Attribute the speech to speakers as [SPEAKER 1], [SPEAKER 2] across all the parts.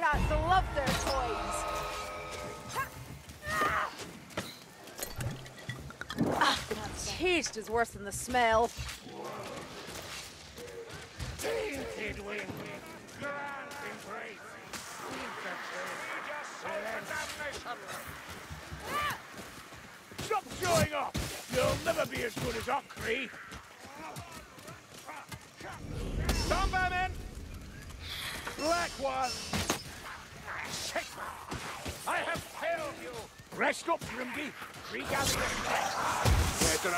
[SPEAKER 1] Rats love their toys. Ah, taste is worse than the smell.
[SPEAKER 2] Tainted wind! Grant embrace! Stop showing off! You'll never be as good as Okri! Stand by! Black one! Shit! I have failed you! Rest up, Grimby! Regather your strength! Where the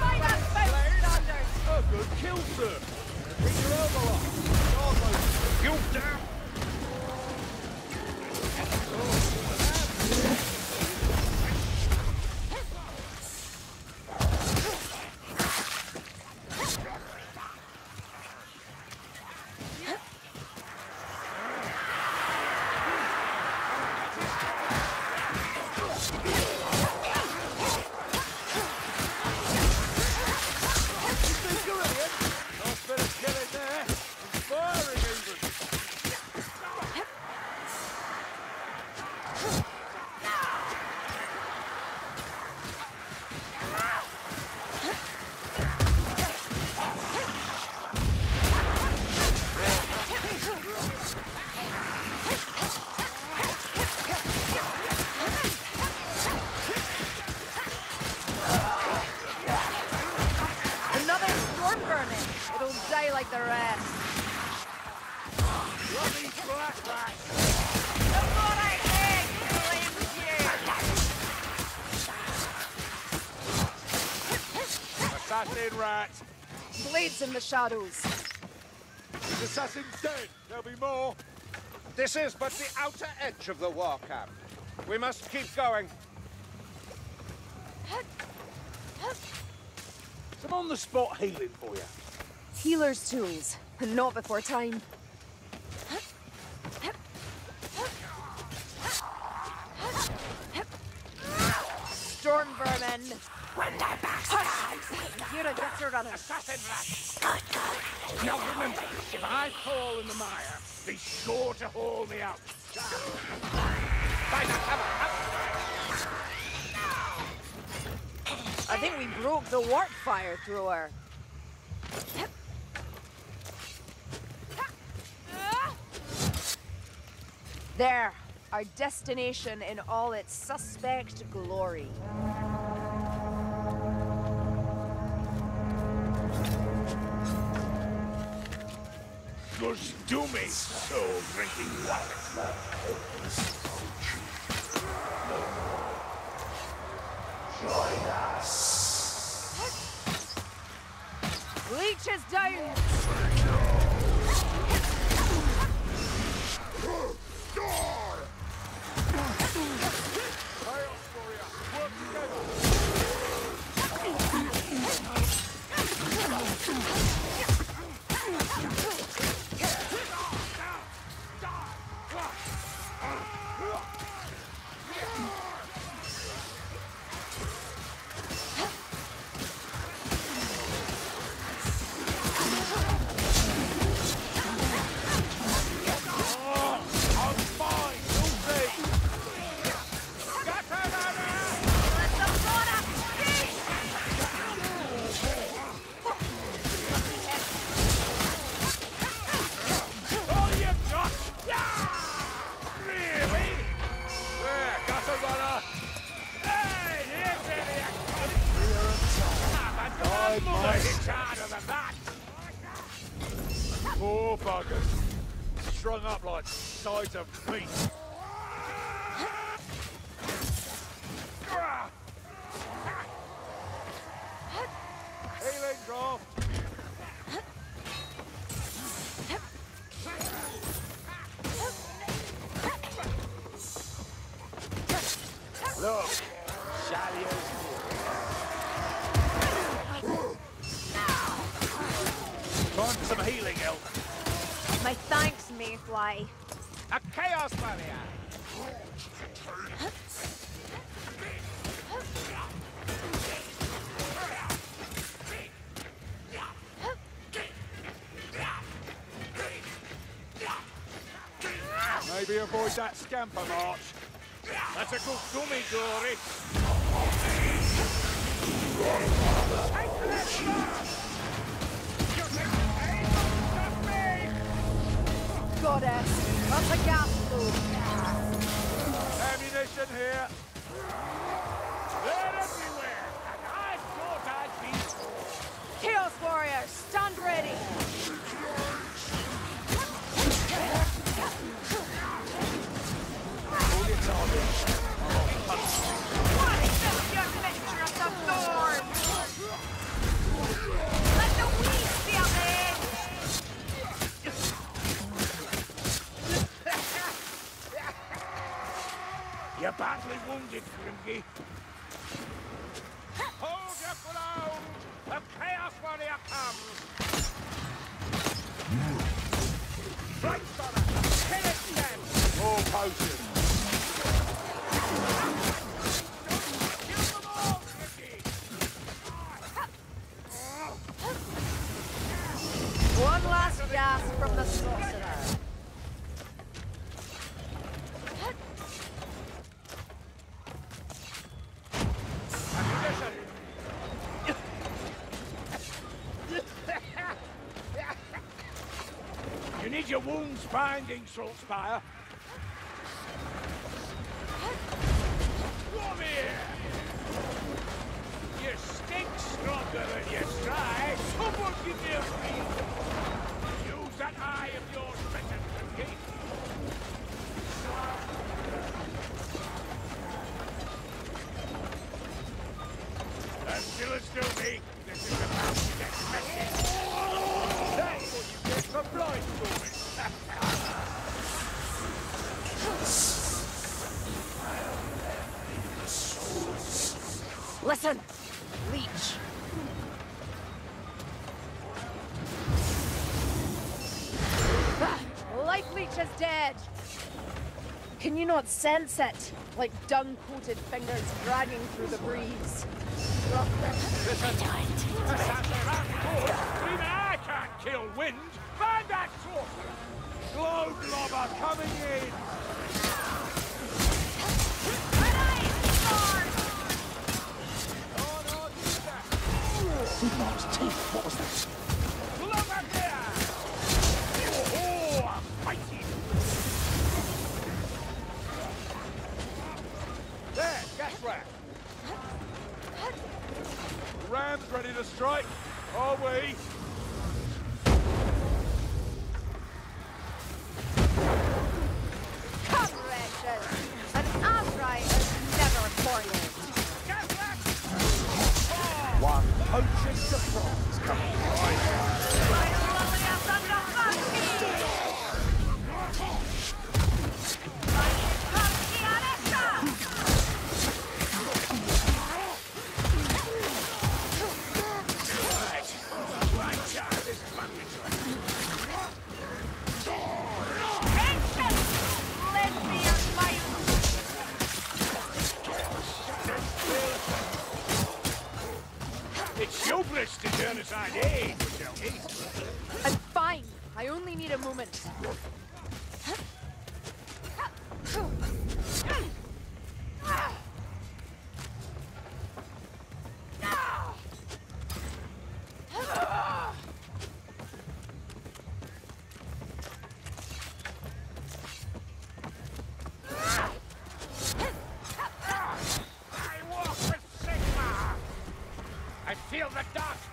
[SPEAKER 1] Right up, standards.
[SPEAKER 2] A good kill, sir!
[SPEAKER 1] Like the rest.
[SPEAKER 2] Bloody black rats.
[SPEAKER 1] The more I egg, flames you.
[SPEAKER 2] Assassin rat.
[SPEAKER 1] Blades in the shadows.
[SPEAKER 2] Is assassin dead? There'll be more.
[SPEAKER 3] This is but the outer edge of the war camp. We must keep going.
[SPEAKER 2] Some on the spot healing for you.
[SPEAKER 1] Healer's tools. and Not before time. Storm vermin. Hush! You're a gutter runner.
[SPEAKER 2] Assassin rat. Now remember, if I fall in the mire, be sure to haul me out. Find a cover.
[SPEAKER 1] I think we broke the warp fire thrower. There, our destination in all its suspect glory.
[SPEAKER 2] Do me, soul drinking water.
[SPEAKER 1] Leech is down!
[SPEAKER 2] piece of meat. Time for some healing, Elf.
[SPEAKER 1] My thanks, Mayfly.
[SPEAKER 3] A chaos barrier!
[SPEAKER 2] Maybe avoid that scamper march. That's a good dummy, Glory.
[SPEAKER 1] Goddess, that's a gas.
[SPEAKER 2] Ammunition here. They're everywhere. And I thought I'd be...
[SPEAKER 1] Chaos Warriors, stand ready.
[SPEAKER 2] All your targets. Badly wounded, Grimgy. Binding, Saltzpyre.
[SPEAKER 1] Listen, Leech. Ah, Life Leech is dead. Can you not sense it? Like dung-coated fingers dragging through the breeze.
[SPEAKER 2] That sounds about. Even I can't kill wind. Find that sorcerer. Blobber coming in. That. Blubber here. Oh, I'm fighting.
[SPEAKER 3] There, gas rack!
[SPEAKER 2] Ram's ready to strike. Are we?
[SPEAKER 3] Feel the dark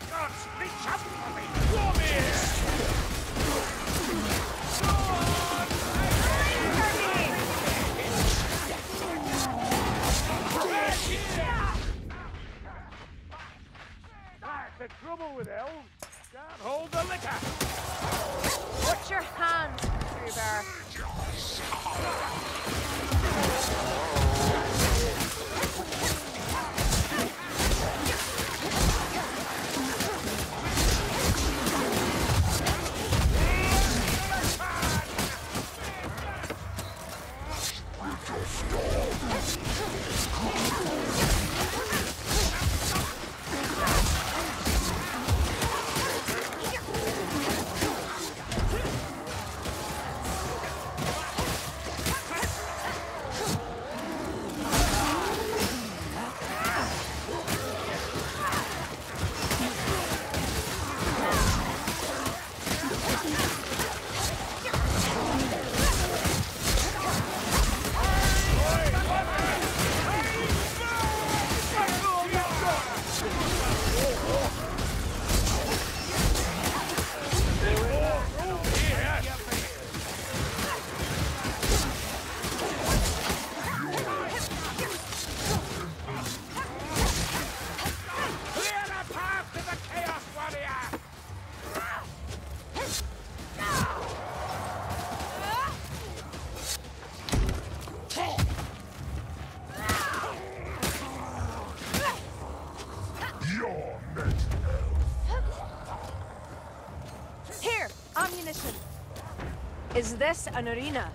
[SPEAKER 1] Is this an arena?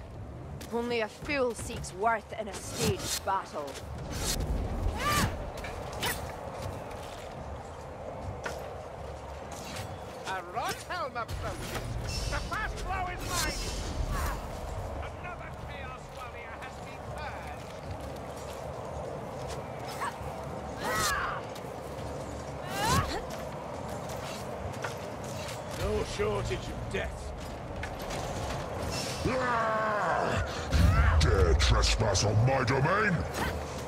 [SPEAKER 1] Only a fool seeks worth in a staged battle.
[SPEAKER 3] A Rothelm approaches. The fast is mine. Another Chaos Warrior has been.
[SPEAKER 2] No shortage of death.
[SPEAKER 4] Dare trespass on my domain?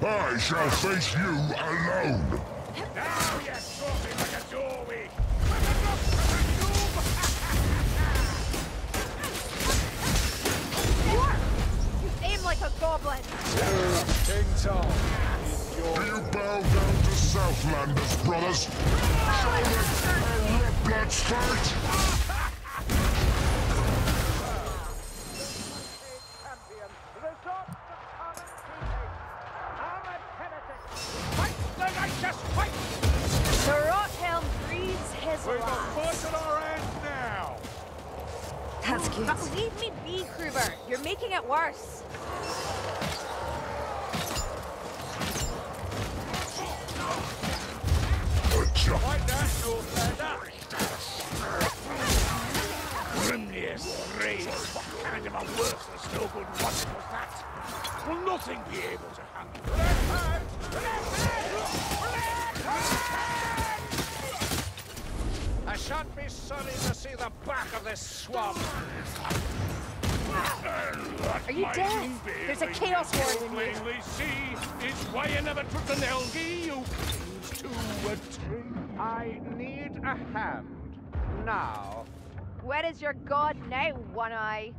[SPEAKER 4] I shall face you alone.
[SPEAKER 2] Now you're talking like a doorway. With a look from the noob.
[SPEAKER 1] You aim like a goblin!
[SPEAKER 2] King Tom
[SPEAKER 4] Do you bow down to Southlanders, brothers? Show them how red bloods fight! Gotcha.
[SPEAKER 2] Like that, no rage. What kind of a worthless, no good weapon was that? Will nothing be able to handle?
[SPEAKER 3] I shan't be sorry to see the back of this swamp.
[SPEAKER 1] Are you deaf? There's a Chaos Warrior in you.
[SPEAKER 2] plainly see is why you never took an Elgi, you to a tree.
[SPEAKER 3] I need a hand. Now.
[SPEAKER 1] Where is your god now, One Eye?